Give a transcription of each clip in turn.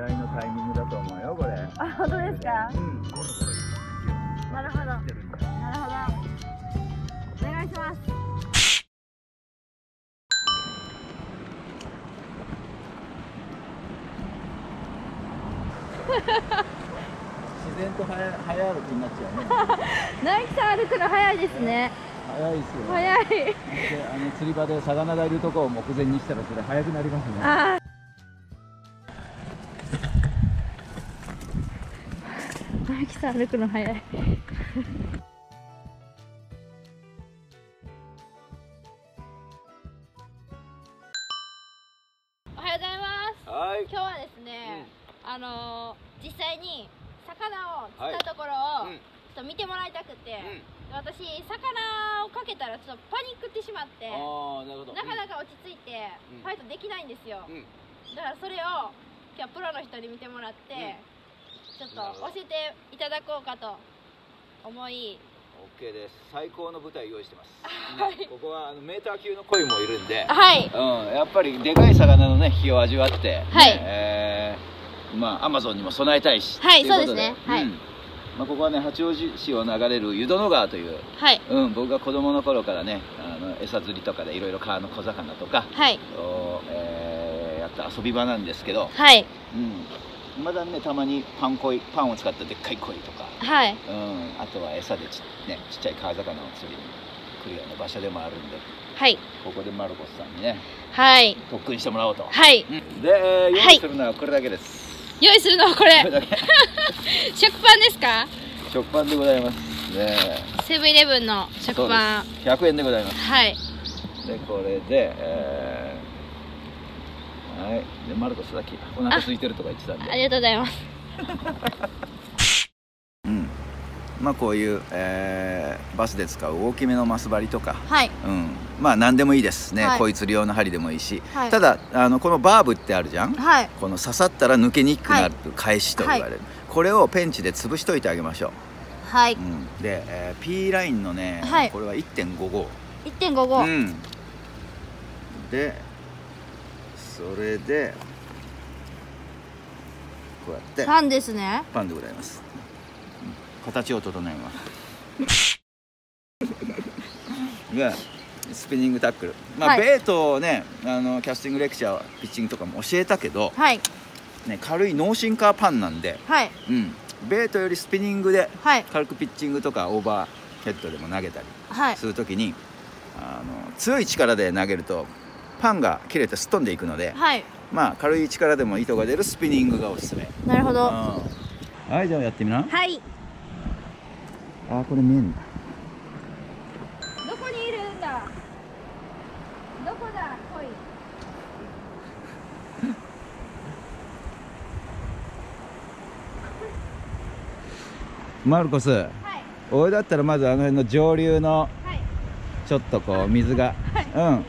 らいのタイミングだと思うよこれ。あ本当ですか？うん。なるほど。なるほど。お願いします。自然と早早歩きになっちゃうね。ナイキさん歩くの早いですね。早い。ですよ早い。であの釣り場で魚がいるとこを目前にしたらそれ早くなりますね歩くの早い。おはようございます。はい。今日はですね、あのー実際に魚を釣ったところを、うん。ちょっと見てもらいたくて、私魚をかけたらちょっとパニックってしまってなかなか落ち着いてうん。ファイトできないんですよ、うん。だからそれを今日はプロの人に見てもらって、ちょっと教えていただこうかと思い。OK です。最高の舞台用意してます、はい。ねここはあのメーター級の鯉もいるんで。はい。うん、やっぱりでかい魚のね火を味わって、はい。ねえーまあアマゾンにも備えたいし、はいそうですね。はい。ん。まあ、ここはね八王子市を流れる湯殿川という、はい。うん、僕が子供の頃からねあの餌釣りとかでいろいろ川の小魚とかはい。を、えーやった遊び場なんですけど、はい。うん、まだねたまにパン鯉パンを使ったでっかい鯉とか、はい。うん、あとは餌でち,、ね、ちっちゃい川魚を釣りに来るような場所でもあるんで。はい。ここでマルコスさんにねはい。特訓してもらおうと。はい。うん。で、えー用はい。意するのはこれだけです。用意するのはここれ。食パンですか？食パンでございます。ねセブンイレブンの食パン。そうです。100円でございます。はい。で、これで、えーはい。で、マルコスだけ？お腹空いてるとか言ってたんで。ありがとうございます。うん。まあこういう、えーバスで使う大きめのマス針とか、はい。うん。まあ何でもいいですね。はい。こいつ用の針でもいいし。はい。ただあのこのバーブってあるじゃん？はい。この刺さったら抜けにくくなる返しと言われる、これをペンチで潰しといてあげましょう。はい。うん、で、えー P ラインのね、はい。これは1.55 1.55、うん。でそれでこうやって。パンですね。パンでございます、うん形を整えます。がスピニングタックル。まあ、はい。ベイトをねあのキャスティングレクチャーピッチングとかも教えたけど、はい。ね、軽いノーシンカーパンなんで、はい。うん、ベイトよりスピニングではい。軽くピッチングとかオーバーヘッドでも投げたりはい。するときにあの強い力で投げるとパンが切れてすっ飛んでいくので、はい。まあ軽い力でも糸が出るスピニングがおすすめ、なるほど。はいじゃあやってみな。はい。あこれ見えんだどこにいるんだ？どこだ？来い。マルコス。はい。俺だったらまずあの辺の上流のはい。ちょっとこう水が、はい。うん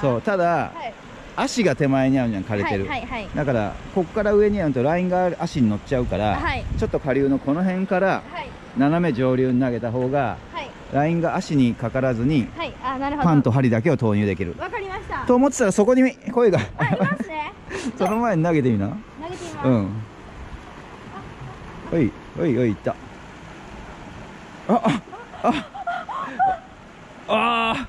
か。そうただ、はい。足が手前にあるじゃん枯れてる、はいはいはい。だからこっから上にあるとラインが足に乗っちゃうから、はい。ちょっと下流のこの辺からはい。斜め上流に投げた方がはい。ラインが足にかからずにはい。あなるほど。パンと針だけを投入できる。わかりました。と思ってたらそこに声が。あいますね。その前に投げてみな。投げてみます、うん。おいおいおいいった。ああああああ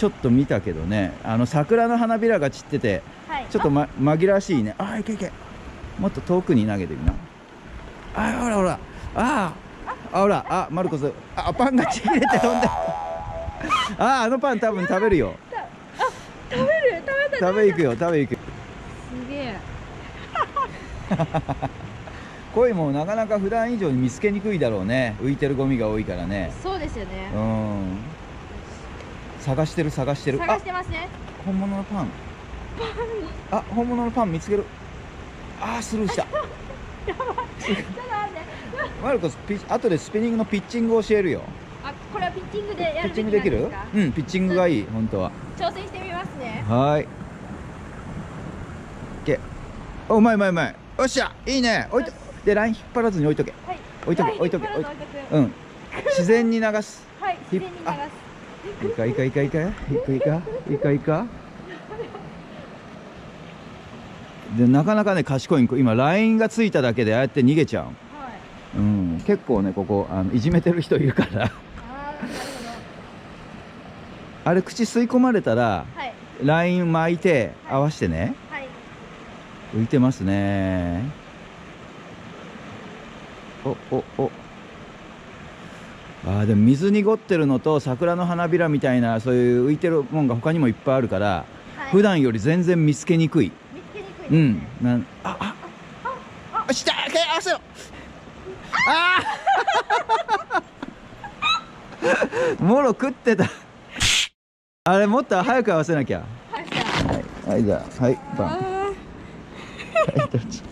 ちょっと見たけどね。あの桜の花びらが散っててーはい。ちょっと、ま、紛らわしいね。ああいけいけ。もっと遠くに投げてみな。あほらほら。あああほら。あマルコス。あパンがちぎれて飛んでああのパン多分食べるよ。食べる？食べた？食べ行くよ食べ行くすげえ。鯉もなかなか普段以上に見つけにくいだろうね。浮いてるゴミが多いからね。そうですよね。うん探してる探してる。探あしてますね。本物のパン。あ本物のパン見つける。あースルーした。ちょっと待って。マルコスピッ後でスピニングのピッチングを教えるよ。あこれはピッチングでやピッるべきなんチングできる？うんピッチングがいい本当は。挑戦してみますね。はーい OK おうまいうまいうまい。よっしゃ。いいね。置いとでライン引っ張らずに置いとけ。はい。置いとけはい置いとけ。置いとくうん。自然に流す。はい自然に流あすいいかいいかいいかいいかいいかいいかいいかいいかでなかなかね賢いん今ラインがついただけでああやって逃げちゃうはいうん結構ねここあのいじめてる人いるからあれ口吸い込まれたらライン巻いて合わせてねはい浮いてますねおおおあーでも水濁ってるのと桜の花びらみたいなそういう浮いてるもんが他にもいっぱいあるから、はい。普段より全然見つけにくい。見つけにくいねうん。なんあああしたけ合わせろあー。もろ食ってた。あれもっと早く合わせなきゃ。はいじゃ。はい、はい、じゃあはいバン。ああはいどっち？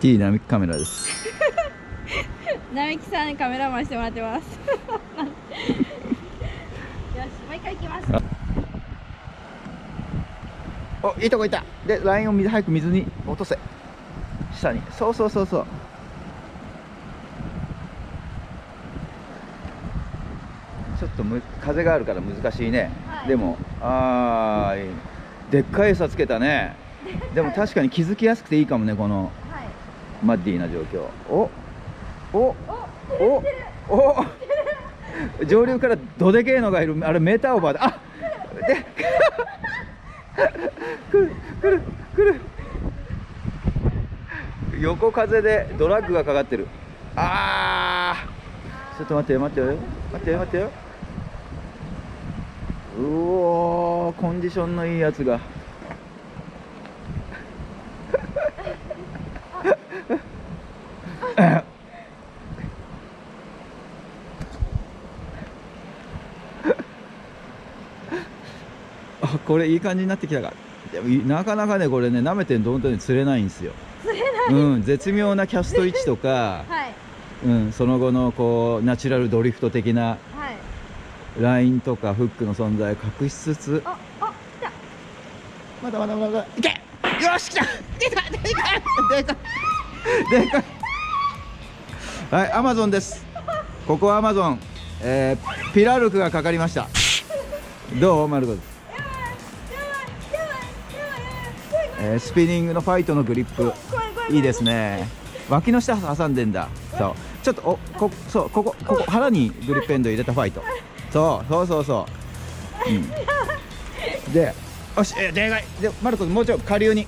ティーナミカメラです。ー 並木さんにカメラマンしてもらってます。よしもう一回行きます。おいいとこいた。でラインを水早く水に落とせ。下に。そうそうそうそう。ちょっとむ風があるから難しいね、はい。でもあーでっかい餌つけたね。でも確かに気づきやすくていいかもねこの。はいマッディーな状況。おおおおお。上流からどでけえのがいる。あれメーターオーバーだ。あで来る来る来る。横風でドラッグがかかってる。あー。ちょっと待ってよ待ってよ。待ってよ待ってよ。うおーコンディションのいいやつがこれいい感じになってきたかでもいなかなかねこれね舐めてると本当に釣れないんですよ。釣れない？うん、絶妙なキャスト位置とか、はい。うん、その後のこうナチュラルドリフト的なはい。ラインとかフックの存在を隠しつつ。ああ来た。まだまだまだいけ！よし来た！出たでかいでかいでかいはいアマゾンです。ここはアマゾン、えーピラルクがかかりました。どう？マルコえースピニングのファイトのグリップ。いいですね。脇の下挟んでんだ。そう。ちょっとおこそうここここ腹にグリップエンド入れたファイト。そうそうそうそう、うん、でよしえでかいでマルコもうちょい下流に。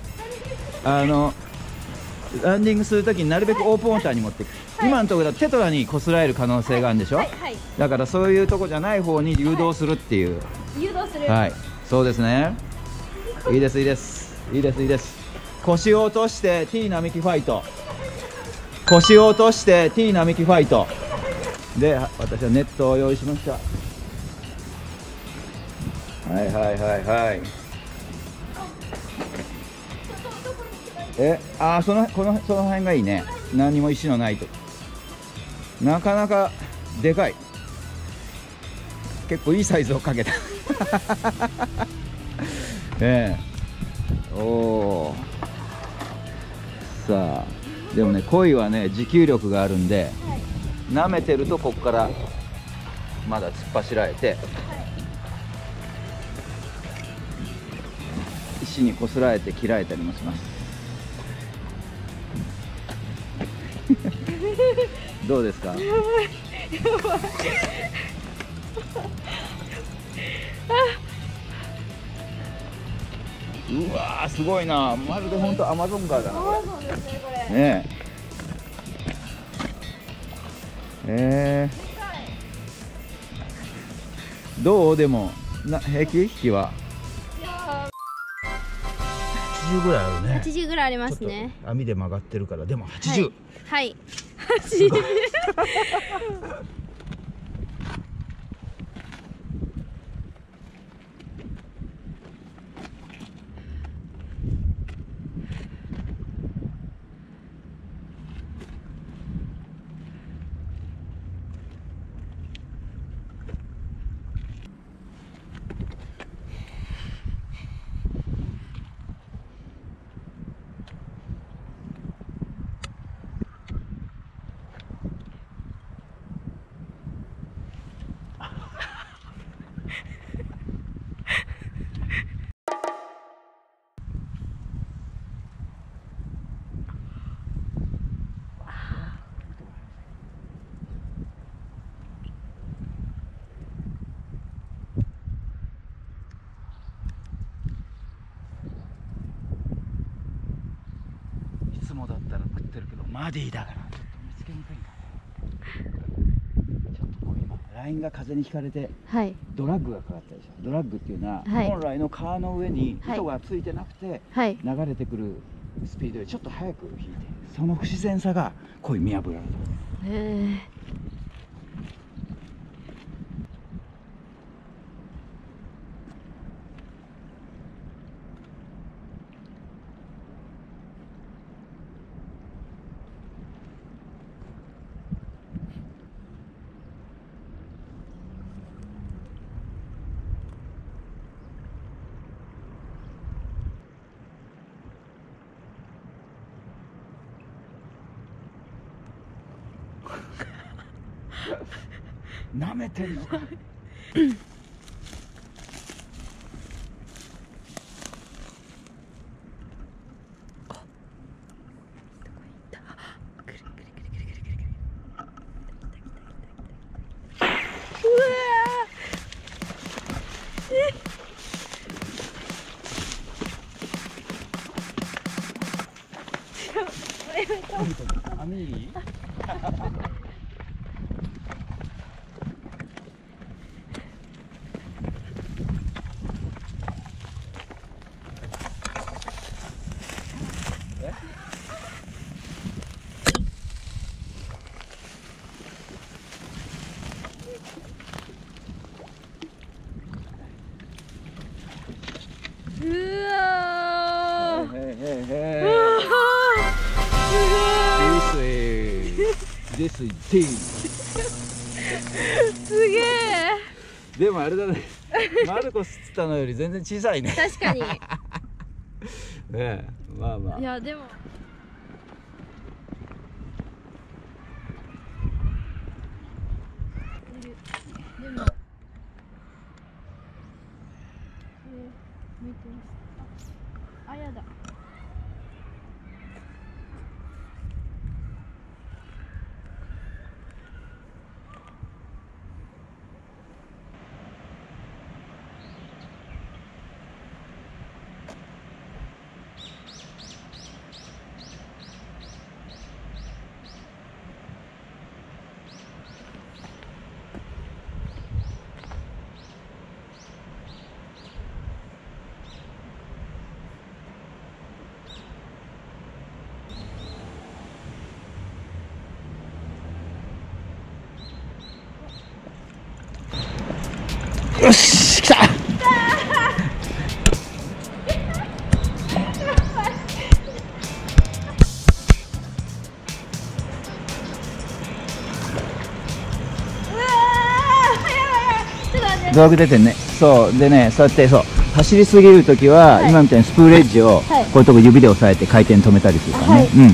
あのランディングするときになるべくオープンウォーターに持っていく、今のところだとテトラにこすられる可能性があるんでしょ、はいはい。だからそういうとこじゃない方に誘導するっていう。誘導する。はい、そうですね。いいです、いいです。いいです、いいです。腰を落として T 並木ファイト。腰を落として T 並木ファイト。で、私はネットを用意しました。はいはいはいはい。え、あーそのこのその辺がいいね。何も石のないと。なかなかでかい。結構いいサイズをかけた ええおおさあでもね鯉はね持久力があるんで舐めてるとここからまだ突っ走られて石にこすられて切られたりもします。どうですか？うわーすごいな。まるで本当アマゾン川だ。なえ。えー、どう？でもな平気？引きは？いや80ぐらいあるーね80ぐらいありますね。網で曲がってるから。でも80、はい ってるけどマディだからちょっと見つけにくいんだね。ちょっともう今ラインが風に引かれてはい。ドラッグがかかったでしょ。ドラッグっていうのは、はい。本来の川の上にはい。糸がついてなくてはい。流れてくるスピードよりちょっと速く引いてその不自然さが恋見破られた。へえなめてんの。かアメリー Is tea すげえ。でもあれだね。マルコスっつったのより全然小さいね。確かに。ねえまあまあ。いやでも。でも。えー、向いてます。ああやだよし来た。うわーやばいやばい。ちょっと待って。ドラッグ出てんねそうでねそうやってそう走りすぎるときは、はい。今みたいにスプーンレッジを、はいこういうとこ指で押さえて回転止めたりするからね、はい。うん。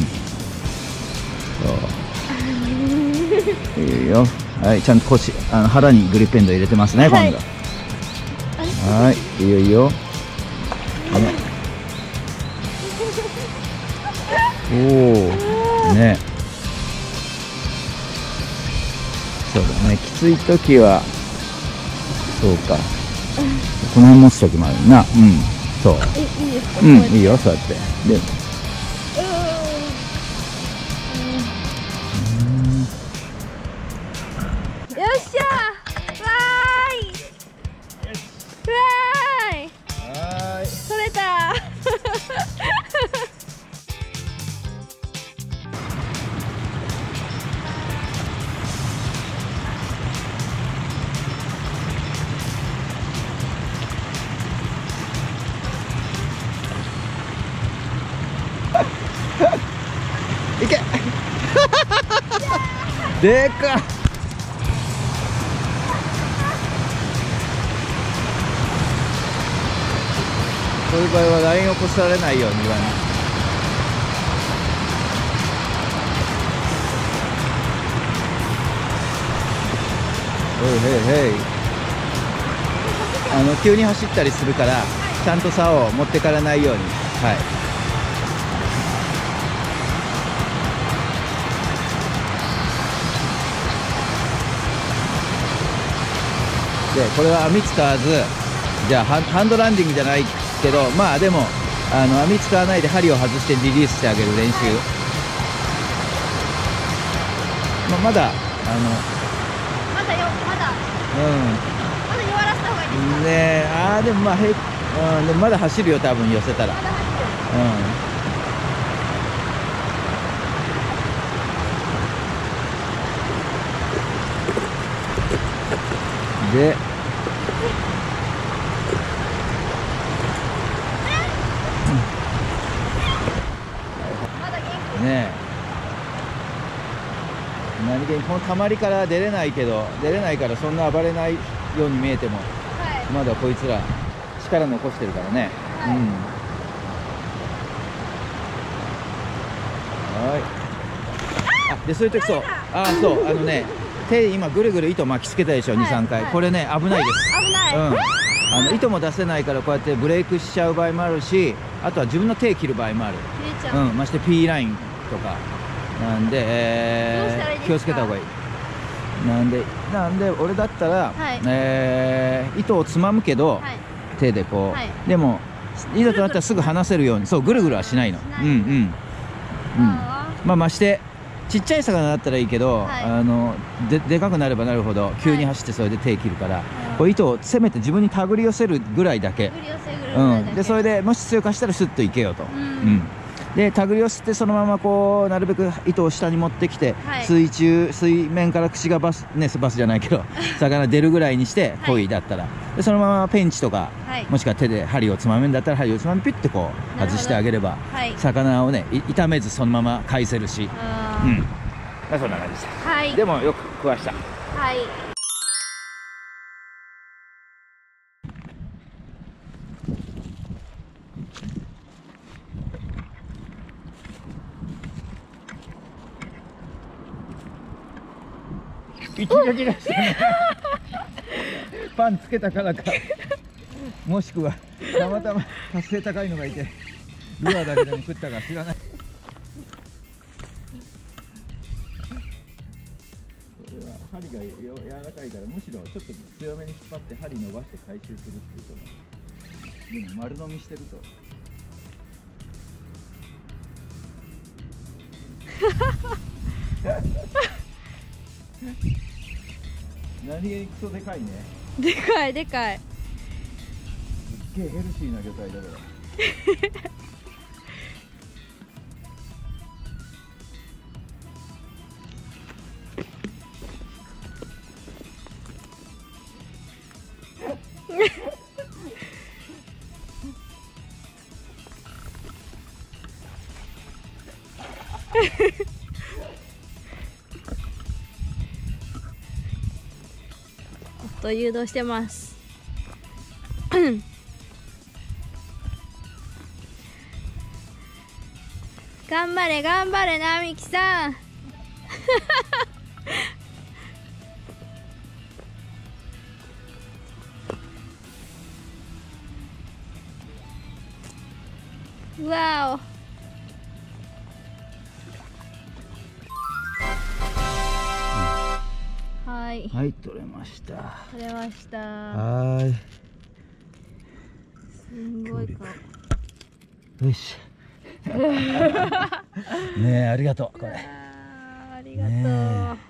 そう。いいよ。はいちゃんと腰あの腹にグリップエンド入れてますね今はい。度はいいいよいいよ、ね、おおね。そうだね。きつい時はそうか。この辺持つ時もあるな。うん。そう。えいいですか？うんいいよそうやって。ででかっ。こういう場合はラインを越されないように言わない。おいへいへい。あの急に走ったりするからちゃんと竿を持ってからないように。はい。でこれは網使わずじゃあハンドランディングじゃないけどまあでもあの網使わないで針を外してリリースしてあげる練習。ままだあまだよまだ。のまだ弱らせた方がいいですねあーでもまあへい、うん、でもまだ走るよ多分寄せたら。まだ走る。うんでねえ。何気にこのたまりから出れないけど出れないからそんな暴れないように見えてもはい。まだこいつら力残してるからね、はい。うん。はい。あでそういう時そう。あそう。あのね手今ぐるぐる糸巻きつけたでしょ、はい。23回。はい。これね危ないです。危ない、うん。あの糸も出せないからこうやってブレイクしちゃう場合もあるしあとは自分の手切る場合もある。う、うん、まして P ラインとか。なんで、えー気をつけた方がいい。なんでなんで俺だったら、はい。えー糸をつまむけど、はい。手でこう、はい。でもいざとなったらすぐ離せるようにそうぐるぐるはしないの。うんうん。うん。あまあましてちっちゃい魚だったらいいけど、はい。あのででかくなればなるほど急に走ってそれで手切るから、いこう糸をせめて自分に手繰り寄せるぐらいだけ。うん、でそれでもし強く走ったらスッといけよと、うんで手繰り寄せてそのままこうなるべく糸を下に持ってきて、はい。水中水面から口がバスねバスじゃないけど魚出るぐらいにしてはい。ポイだったら、でそのままペンチとか、はい。もしくは手で針をつまめんだったら針をつまみピュッてこう外してあげればはい。魚をねい傷めずそのまま返せるし。うん。まあそんな感じでした。はい。でもよく食わした。はい息が切らしたねパンつけたからか。もしくはたまたま活性高いのがいてルアーだけでも食ったか知らない。これは針がよ柔らかいからむしろちょっと強めに引っ張って針伸ばして回収するっていうとでも丸飲みしてると何気にクソでかいね。でかいでかい。すっげえヘルシーな魚体だから と誘導してます。頑張れ頑張れ並木さん。取れました。取れました。はーい。すごい顔よし。ねえありがとうこれ。ありがとう、ね